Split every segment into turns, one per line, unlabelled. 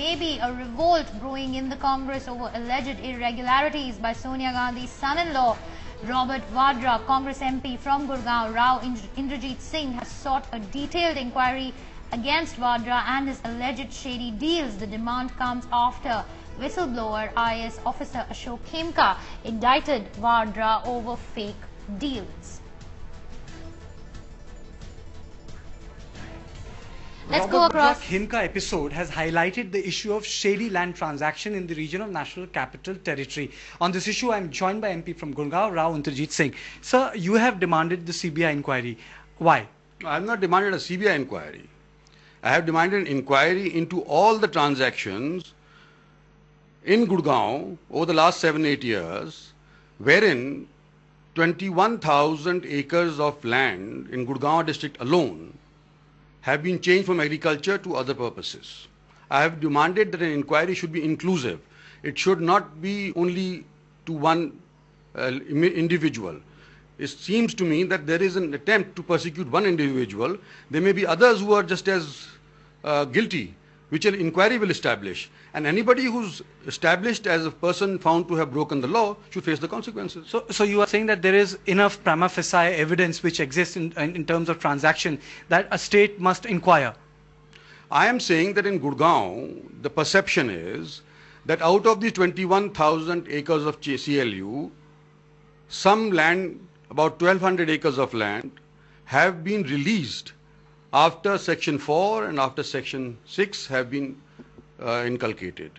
may be a revolt brewing in the Congress over alleged irregularities by Sonia Gandhi's son-in-law. Robert Vadra, Congress MP from Gurgaon, Rao Inderjit Singh has sought a detailed inquiry against Vadra and his alleged shady deals. The demand comes after whistleblower IS officer Ashok Khemka indicted Vadra over fake deals. Let's
Robert
go across.
Khemka episode has highlighted the issue of shady land transaction in the region of National Capital Territory. On this issue, I am joined by MP from Gurgaon, Rao Inderjit Singh. Sir, you have demanded the CBI inquiry. Why?
I have not demanded a CBI inquiry. I have demanded an inquiry into all the transactions in Gurgaon over the last seven, eight years, wherein 21,000 acres of land in Gurgaon district alone have been changed from agriculture to other purposes. I have demanded that an inquiry should be inclusive. It should not be only to one uh, individual. It seems to me that there is an attempt to persecute one individual. There may be others who are just as uh, guilty, which an inquiry will establish. And anybody who's established as a person found to have broken the law should face the consequences.
So, so you are saying that there is enough prima facie evidence which exists in, in, in terms of transaction that a state must inquire?
I am saying that in Gurgaon, the perception is that out of the 21,000 acres of CLU, some land, about 1,200 acres of land, have been released after Section 4 and after Section 6 have been uh, inculcated.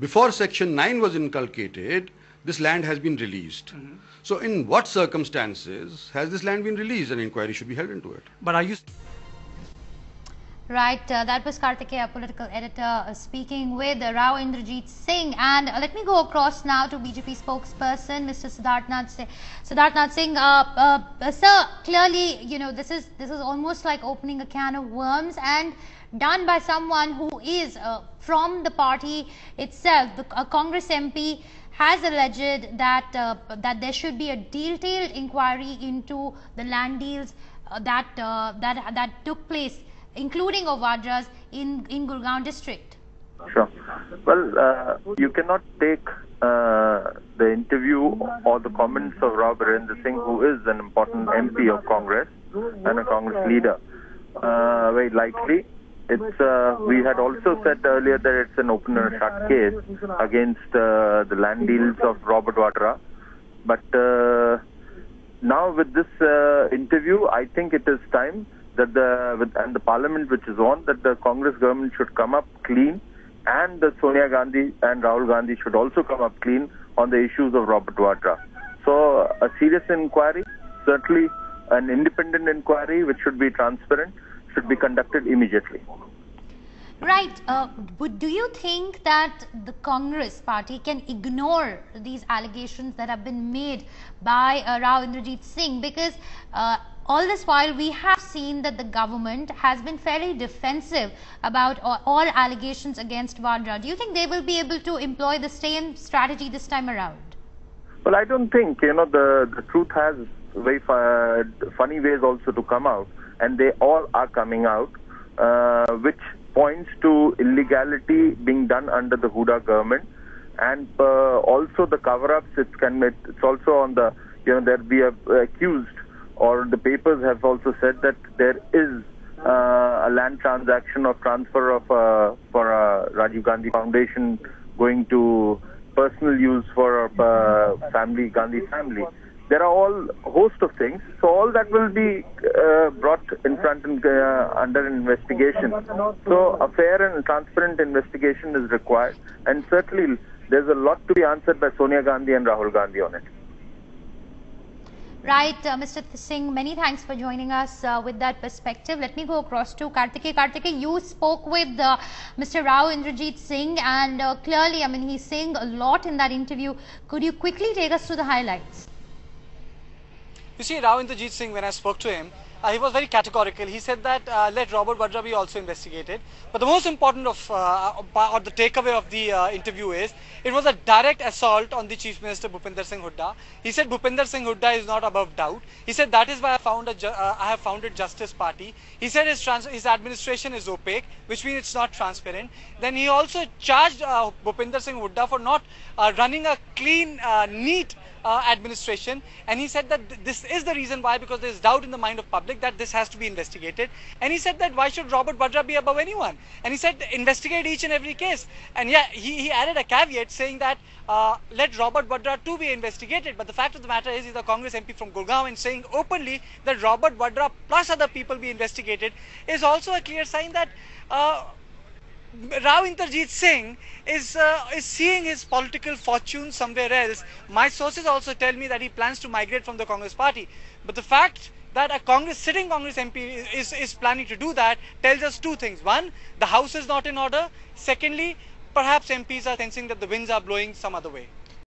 Before Section 9 was inculcated, this land has been released. Mm -hmm. So in what circumstances has this land been released? An inquiry should be held into it.
But are you...
Right, uh, that was Kartikeya, political editor, uh, speaking with uh, Rao Inderjit Singh. And uh, let me go across now to BJP spokesperson, Mr. Siddharthnath Singh. Singh, uh, uh, sir, clearly, you know, this is this is almost like opening a can of worms and done by someone who is from the party itself. The, a Congress MP has alleged that that there should be a detailed inquiry into the land deals that that that took place including of Vadra's in, in Gurgaon district?
Sure. Well, uh, you cannot take uh, the interview or the comments of Rao Birendra Singh, who is an important MP of Congress and a Congress leader, uh, very lightly. It's uh, we had also said earlier that it's an open and shut case against uh, the land deals of Robert Vadra, but uh, now with this interview, I think it is time that the and the parliament which is on that the Congress government should come up clean, and the Sonia Gandhi and Rahul Gandhi should also come up clean on the issues of Robert Vadra. So a serious inquiry, certainly an independent inquiry which should be transparent, should be conducted immediately.
Right. Uh, but do you think that the Congress party can ignore these allegations that have been made by uh, Rao Inderjit Singh? Because uh, all this while, we have seen that the government has been fairly defensive about all allegations against Vadra. Do you think they will be able to employ the same strategy this time around?
Well, I don't think. You know, the, the truth has very funny ways also to come out, and they all are coming out, uh, which points to illegality being done under the Hooda government, and uh, also the cover-ups. It's, can, it's also on the, you know, there we are accused or the papers have also said that there is uh, a land transaction or transfer of uh, for a Rajiv Gandhi Foundation going to personal use for uh, family Gandhi family. There are all host of things. So all that will be uh, brought in front and uh, under investigation. So a fair and transparent investigation is required, and certainly there's a lot to be answered by Sonia Gandhi and Rahul Gandhi on it.
Right, uh, Mr. Singh, many thanks for joining us uh, with that perspective. Let me go across to Kartike. Kartike, you spoke with uh, Mr. Rao Inderjit Singh and uh, clearly, I mean, he's saying a lot in that interview. Could you quickly take us through the highlights?
You see, Rao Inderjit Singh, when I spoke to him,
he was very categorical. He said that uh, let Robert Vadra be also investigated. But the most important of, uh, or the takeaway of the uh, interview is, it was a direct assault on the Chief Minister Bhupinder Singh Hooda. He said Bhupinder Singh Hooda is not above doubt. He said that is why I, found a uh, I have founded Justice Party. He said his, trans- his administration is opaque, which means it's not transparent. Then he also charged uh, Bhupinder Singh Hooda for not uh, running a clean, uh, neat uh, administration. And he said that th- this is the reason why because there is doubt in the mind of public that this has to be investigated. And he said that why should Robert Vadra be above anyone? And he said investigate each and every case. And yeah he, he added a caveat saying that uh, let Robert Vadra too be investigated. But the fact of the matter is he's a Congress MP from Gurgaon and saying openly that Robert Vadra plus other people be investigated is also a clear sign that uh, Rao Inderjit Singh is uh, is seeing his political fortune somewhere else. My sources also tell me that he plans to migrate from the Congress party. But the fact that a Congress sitting Congress MP is, is planning to do that tells us two things. One, the house is not in order. Secondly, perhaps MPs are sensing that the winds are blowing some other way.